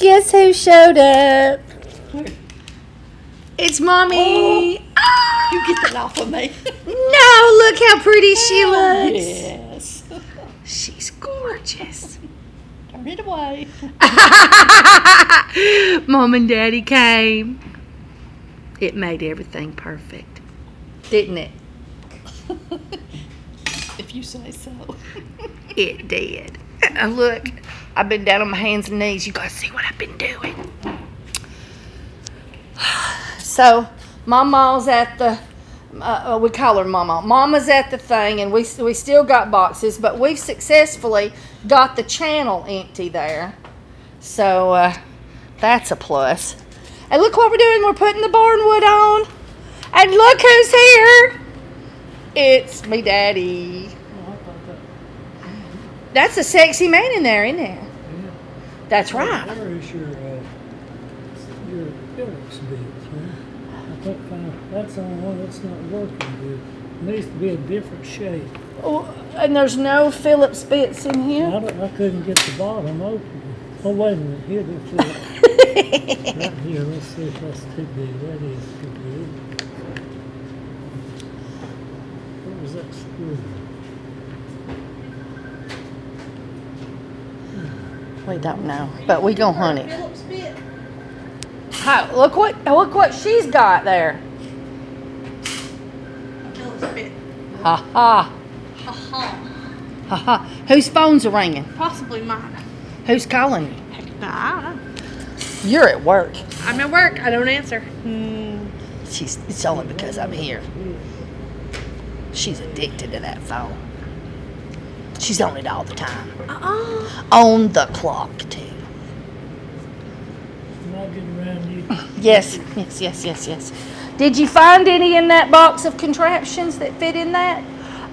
Guess who showed up? It's mommy. Ah! You get that off of me. No, look how pretty she looks. yes. She's gorgeous. Turn it away. Mom and Daddy came. It made everything perfect, didn't it? if you say so. It did. And look, I've been down on my hands and knees. You guys see what I've been doing. So, Mama's at the, uh, uh, we call her Mama. Mama's at the thing, and we, we still got boxes, but we've successfully got the channel empty there. So, uh, that's a plus. And look what we're doing. We're putting the barnwood on. And look who's here. It's me daddy. That's a sexy man in there, isn't it? That's right. Where is your, uh, your Phillips bit, huh? I can't find, that's the only one that's not working good. It Needs to be a different shape. Oh, and there's no Phillips bits in I here. don't, I couldn't get the bottom open. Oh, wait a minute, here, this is, right here, let's see if that's too big. That is too big. Where was that screw? We don't know, but we gonna hunt it. Hi, look what look what she's got there. Ha ha ha ha. Whose phones are ringing? Possibly mine. Who's calling you? I don't know. You're at work. I'm at work. I don't answer. She's. It's only because I'm here. She's addicted to that phone. She's on it all the time. Uh-uh. On the clock too. Can I get around you? Yes, yes, yes, yes, yes. Did you find any in that box of contraptions that fit in that?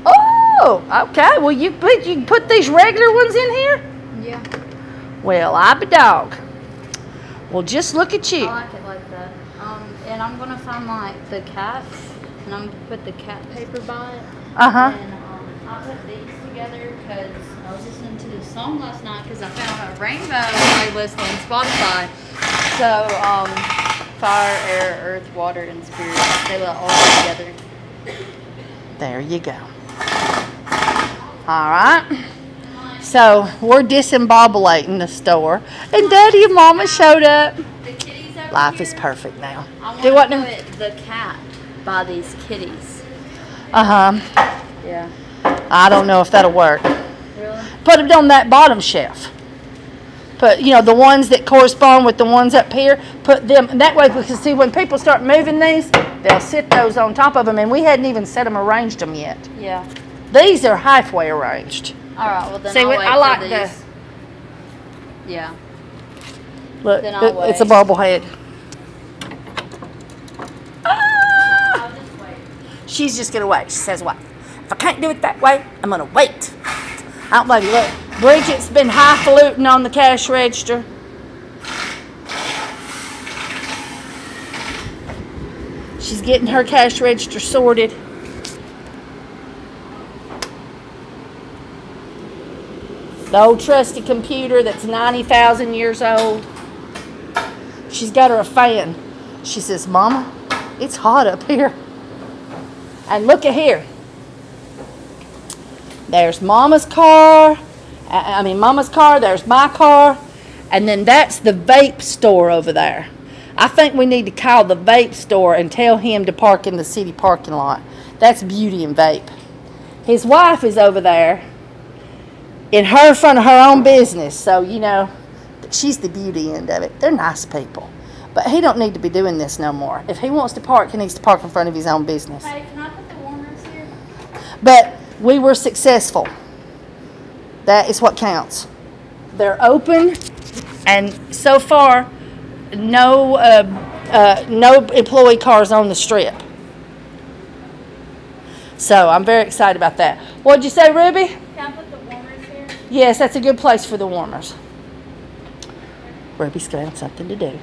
Oh, okay. Well, you put you put these regular ones in here. Yeah, Well, I be dog. Well, just look at you. I you. like it like that. Um, and I'm gonna find like the cats, and I'm gonna put the cat paper by it. Uh huh. And um, I put these together because I was listening to this song last night because I found a rainbow playlist on Spotify. So um, fire, air, earth, water, and spirit. They will all together. There you go. All right. So we're disembobulating the store, and Daddy and Mama showed up. The kitties over Life is perfect now. I Do want what now? the cat by these kitties. Uh huh. Yeah. I don't know if that'll work. Really? Put it on that bottom shelf. Put you know the ones that correspond with the ones up here. Put them that way we can see when people start moving these, they'll sit those on top of them, and we hadn't even set them arranged them yet. Yeah. These are halfway arranged. All right. Well then See, I'll wait I for like these. Yeah. Look, Then I'll it- it's a wait. bobblehead. Ah! I'll just wait. She's just gonna wait. She says, "What? If I can't do it that way, I'm gonna wait." I don't blame you. Look, Bridget's been highfalutin on the cash register. She's getting her cash register sorted. The old trusty computer that's 90,000 years old. She's got her a fan. She says, Mama, it's hot up here. And look at here. There's Mama's car. I mean, Mama's car. There's my car. And then that's the vape store over there. I think we need to call the vape store and tell him to park in the city parking lot. That's Beauty and Vape. His wife is over there in her front of her own business. So, you know, she's the beauty end of it. They're nice people. But he don't need to be doing this no more. If he wants to park, he needs to park in front of his own business. Hey, can I put the warmers here? But we were successful. That is what counts. They're open, and so far, no uh, uh, no employee cars on the strip. So I'm very excited about that. What'd you say, Ruby? Can I put the warmers here? Yes, that's a good place for the warmers. Ruby's found something to do.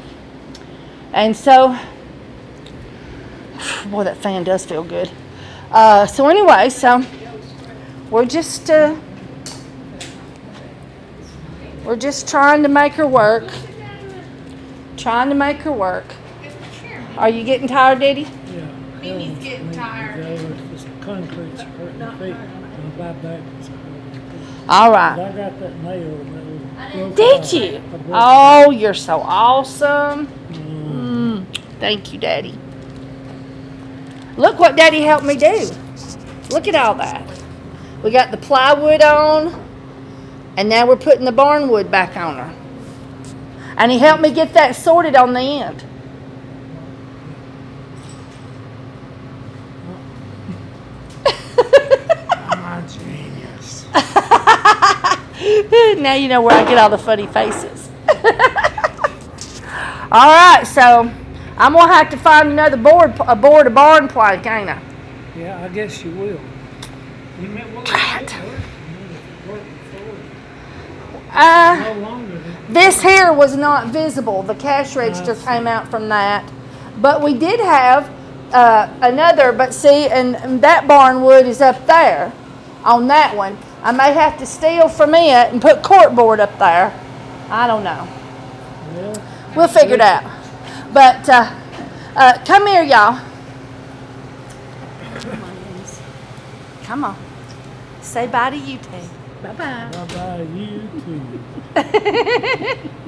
And so, boy, that fan does feel good. Uh, so anyway, so we're just uh, we're just trying to make her work. Trying to make her work. Are you getting tired, Daddy? Yeah. Mimi's getting tired. go. It's concrete's hurting her feet. My back is hurting. All I got that nail that Did you? I broke it. Oh, you're so awesome. Mm. Mm, thank you, Daddy. Look what Daddy helped me do. Look at all that. We got the plywood on, and now we're putting the barn wood back on her. And he helped me get that sorted on the end. I'm a genius. now you know where I get all the funny faces. all right, so I'm gonna have to find another board, a board, a barn plank, ain't I? Yeah, I guess you will. Uh, No longer this here was not visible. The cash register I came out from that, but we did have uh, another. But see, and, and that barn wood is up there on that one. I may have to steal from it and put corkboard up there. I don't know. Well, We'll figure it out. But uh, uh, come here, y'all. Come on. Say bye to you two. Bye bye. bye bye, you too.